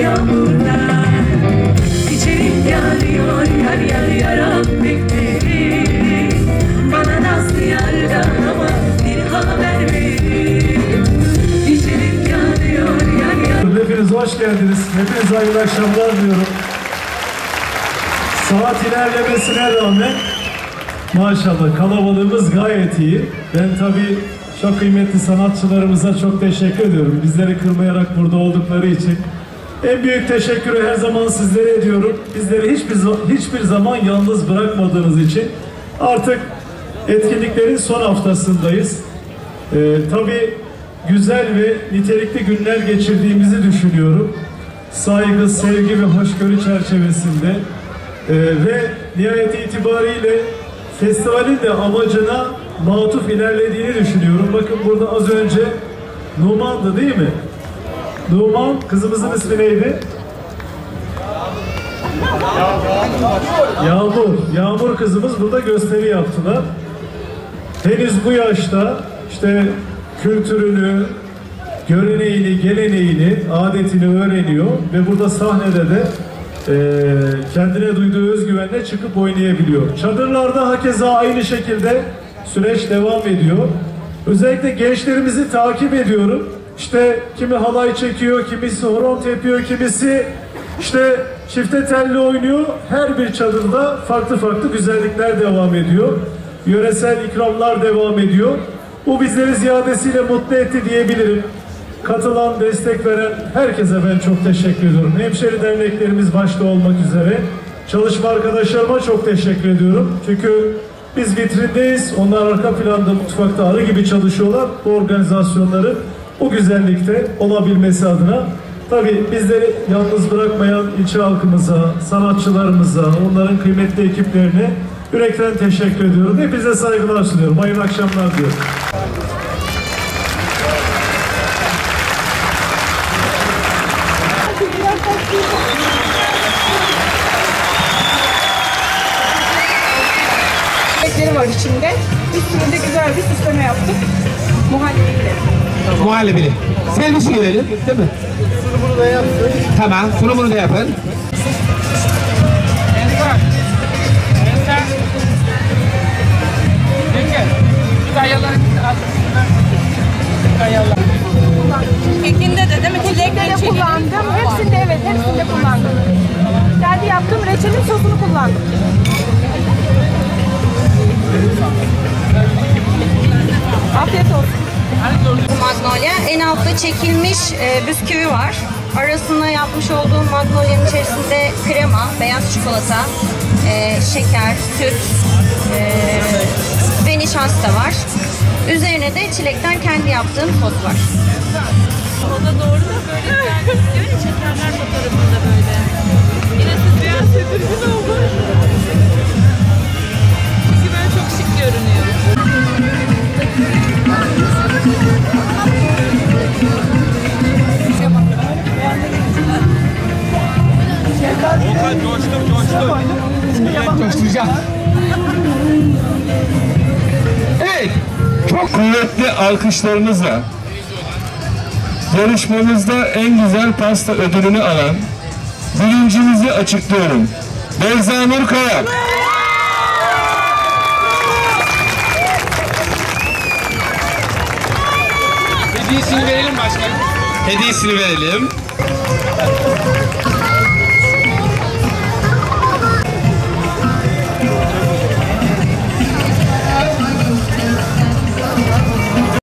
Yeah. Hepiniz hoş geldiniz. Hepinize hayırlı akşamlar diliyorum. Saat ilerlemesine rağmen maşallah kalabalığımız gayet iyi. Ben tabii çok kıymetli sanatçılarımıza çok teşekkür ediyorum. Bizleri kırmayarak burada oldukları için. En büyük teşekkürü her zaman sizlere ediyorum. Bizleri hiçbir, hiçbir zaman yalnız bırakmadığınız için. Artık etkinliklerin son haftasındayız. Ee, tabii güzel ve nitelikli günler geçirdiğimizi düşünüyorum. Saygı, sevgi ve hoşgörü çerçevesinde. Ee, ve nihayet itibariyle festivalin de amacına matuf ilerlediğini düşünüyorum. Bakın burada az önce Numan'dı değil mi? Numan, kızımızın ismi neydi? Yağmur. Yağmur kızımız burada gösteri yaptılar. Henüz bu yaşta işte kültürünü, göreneğini, geleneğini, adetini öğreniyor ve burada sahnede de eee, kendine duyduğu özgüvenle çıkıp oynayabiliyor. Çadırlarda hakeza aynı şekilde süreç devam ediyor. Özellikle gençlerimizi takip ediyorum. İşte kimi halay çekiyor, kimisi horon tepiyor, kimisi işte çifte telli oynuyor. Her bir çadırda farklı farklı güzellikler devam ediyor. Yöresel ikramlar devam ediyor. Bu bizleri ziyadesiyle mutlu etti diyebilirim. Katılan, destek veren herkese ben çok teşekkür ediyorum. Hemşeri derneklerimiz başta olmak üzere. Çalışma arkadaşlarıma çok teşekkür ediyorum. Çünkü biz vitrindeyiz. Onlar arka planda mutfakta arı gibi çalışıyorlar. Bu organizasyonları bu güzellikte olabilmesi adına Tabii bizleri yalnız bırakmayan ilçe halkımıza, sanatçılarımıza, onların kıymetli ekiplerine yürekten teşekkür ediyorum. Hepinize saygılar sunuyorum. Hayırlı akşamlar. Ekleri var içinde. Üstüne de güzel bir süsleme yaptık. Muhallebiyle. Muhallebili. Servisi görelim, değil mi? Sunumunu da yapın. Tamam, sunumunu da yapın. Kekinde de değil mi? Kekinde de kullandım. Hepsinde evet, hepsinde kullandım. Kendi yaptığım reçelin sosunu kullandım. Afiyet olsun. Magnolia. En altta çekilmiş e, bisküvi var. Arasına yapmış olduğum magnolia'nın içerisinde krema, beyaz çikolata, e, şeker, süt e, ve nişasta var. Üzerine de çilekten kendi yaptığım sos var. O da doğru da böyle ya çekenler fotoğrafında böyle. Yine siz biraz tedirgin oldu. Coşturacağım. Evet. Çok kuvvetli alkışlarınızla yarışmamızda en güzel pasta ödülünü alan birincimizi açıklıyorum. Beyza Nur Kayak. Hediyesini verelim başkanım. Hediyesini verelim.